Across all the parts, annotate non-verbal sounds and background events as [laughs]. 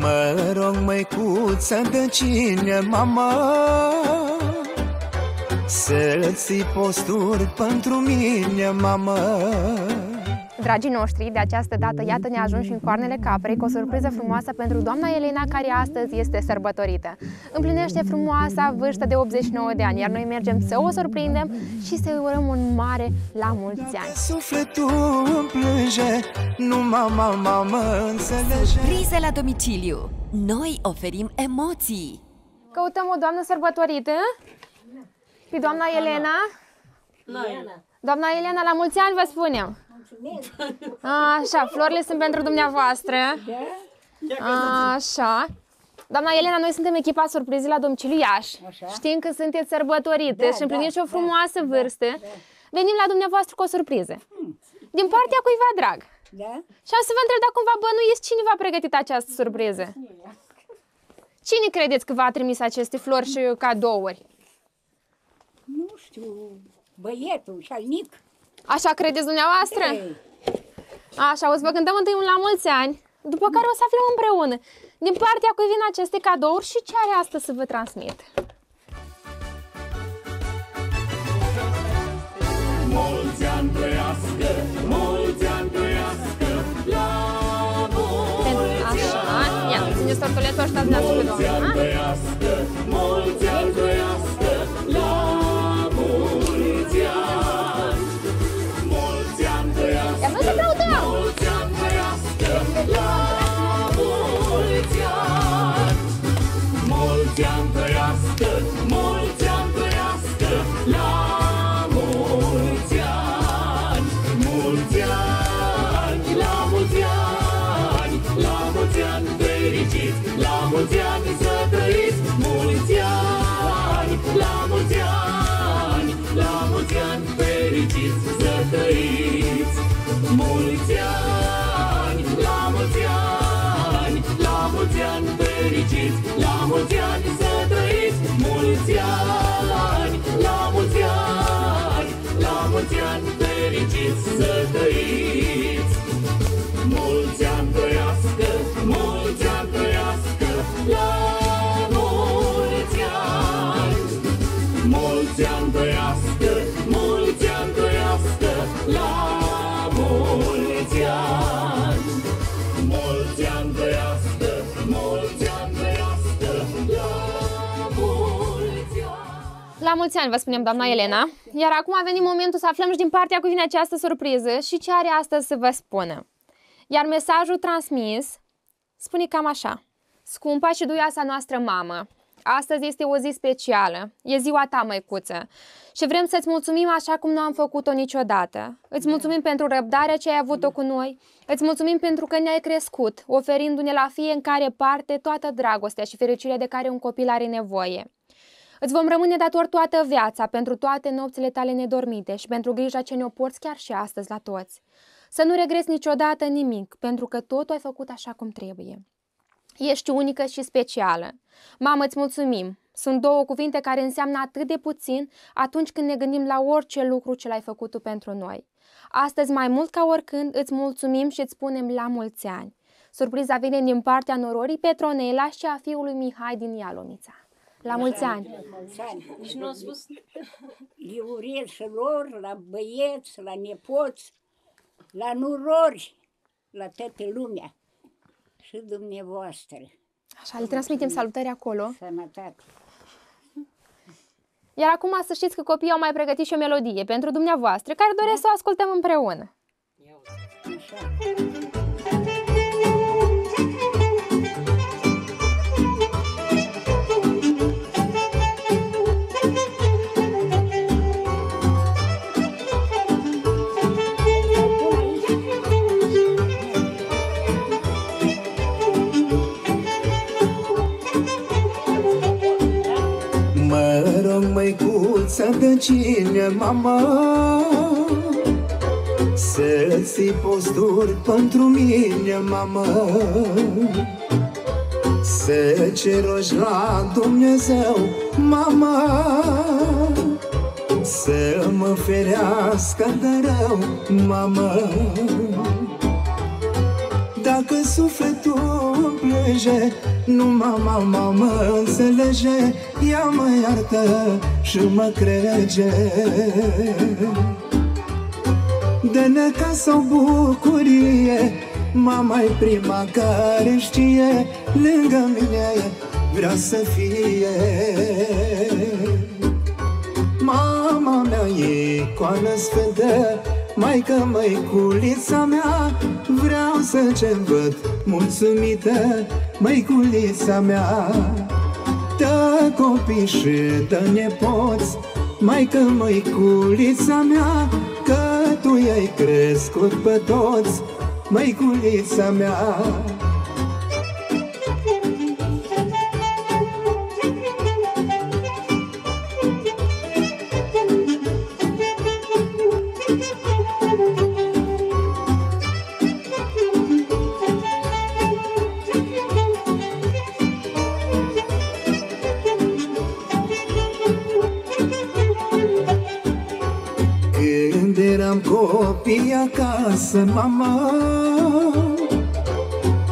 Mă rog, măicuță, de cine, mama? Să-ți ții posturi pentru mine, mama Dragii noștri, de această dată, iată ne ajungi în coarnele caprei cu o surpriză frumoasă pentru doamna Elena, care astăzi este sărbătorită. Împlinește frumoasa vârstă de 89 de ani, iar noi mergem să o surprindem și să-i urăm un mare la mulți ani. Sufletul îmi plânge, nu mama, mama înțelege Surprize la domiciliu. Noi oferim emoții. Căutăm o doamnă sărbătorită? Pe doamna Elena? Doamna Elena, la mulți ani vă spunem! Așa, florile sunt pentru dumneavoastră. Așa. Doamna Elena, noi suntem echipa surprize la domiciliu Iași. Știm că sunteți sărbătorite și împliniți o frumoasă vârstă. Venim la dumneavoastră cu o surpriză. Din partea cuiva drag. Da? Și am să vă întreb dacă cumva bănuiți cine v-a pregătit această surpriză. Cine credeți că v-a trimis aceste flori și cadouri? Nu știu, băietul, șalnic. Așa credeți dumneavoastră? Ei, Așa, o să vă cântăm întâi un la mulți ani, după care o să aflăm împreună din partea cui vin aceste cadouri și ce are astăzi să vă transmit. Mulți ani trăiască, mulți ani trăiască, la mulți Așa, ia, țineți tortulețul ăsta dumneavoastră pe mulți ani doamna. trăiască, la La mulți ani, vă spunem, doamna Elena. Iar acum a venit momentul să aflăm și din partea cui vine această surpriză și ce are astăzi să vă spună. Iar mesajul transmis spune cam așa. Scumpa și duioasa noastră mamă, astăzi este o zi specială, e ziua ta, măicuță, și vrem să-ți mulțumim așa cum nu am făcut-o niciodată. Îți mulțumim pentru răbdarea ce ai avut-o cu noi, îți mulțumim pentru că ne-ai crescut, oferindu-ne la fiecare parte toată dragostea și fericirea de care un copil are nevoie. Îți vom rămâne dator toată viața pentru toate nopțile tale nedormite și pentru grija ce ne-o porți chiar și astăzi la toți. Să nu regreți niciodată nimic, pentru că totul ai făcut așa cum trebuie. Ești unică și specială. Mamă, îți mulțumim! Sunt două cuvinte care înseamnă atât de puțin atunci când ne gândim la orice lucru ce l-ai făcut tu pentru noi. Astăzi, mai mult ca oricând, îți mulțumim și îți spunem la mulți ani. Surpriza vine din partea nororii Petronela și a fiului Mihai din Ialomița. La mulți ani! mulți ani. Și nu spus. [laughs] Le urez și lor, la băieți, la nepoți, la nurori, la toată lumea și dumneavoastră. Așa, le transmitem salutări acolo. Sănătate. Iar acum să știți că copiii au mai pregătit și o melodie pentru dumneavoastră, care doresc să o ascultăm împreună. Așa. Mă rog, măicuță, de cine, mama? Să ții posturi pentru mine, mama. Să ceroși la Dumnezeu, mama. Să mă ferească de rău, mama. Dar Dacă sufletul îmi plânge Nu mama, mama înțelege Ea mă iartă și mă crege. De neca sau bucurie Mama e prima care știe Lângă mine vrea să fie. Mama mea e coană sfântă Maică măiculița mea Vreau să ce văd mulțumită Măiculița mea. Dă copii și dă nepoți Maică măiculița mea Că tu i-ai crescut pe toți Măiculița mea copii acasă, mama.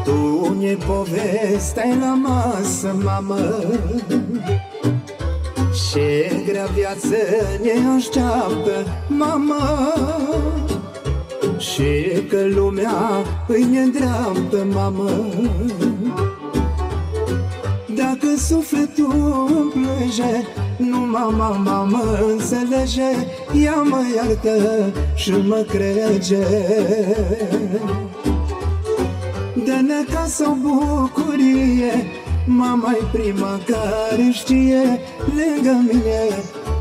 Tu ne povesteai la masă, mamă Ce grea viață ne așteaptă, mama. Și că lumea îi nedreaptă, mamă dacă sufletul îmi plânge Nu mama, mama înțelege Ea mă iartă și mă crege. De neca sau bucurie Mama e prima care știe Lângă mine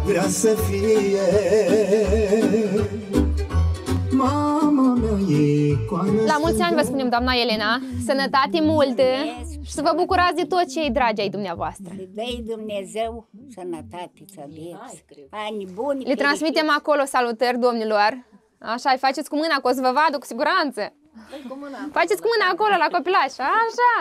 vrea să fie. Mama mea e coană La mulți ani vă sfântă. spunem, doamna Elena, sănătate multă și să vă bucurați de tot ce e dragi ai dumneavoastră. Să dai Dumnezeu sănătate să aveți. Ani buni. Le transmitem acolo salutări, domnilor. Așa, îi faceți cu mâna, că o să vă vadă cu siguranță. Faceți cu mâna acolo, la copilaș. Așa.